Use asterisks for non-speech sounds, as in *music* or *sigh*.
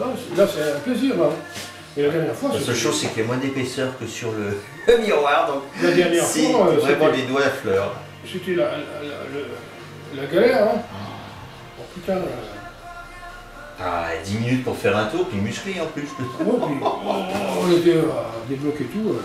Ah, là, c'est- un plaisir. Là. Et la dernière fois, La seule chose, c'est qu'il y a moins d'épaisseur que sur le, le *laughs* miroir, donc la dernière si, fois, euh, vraiment les doigts à fleurs. c'était la, la, galère. Hein. Ah. Oh putain. Euh. Ah, 10 minutes pour faire un tour, puis musclé en plus. Ah, oh, puis, oh, on était euh, à débloqué tout. Euh,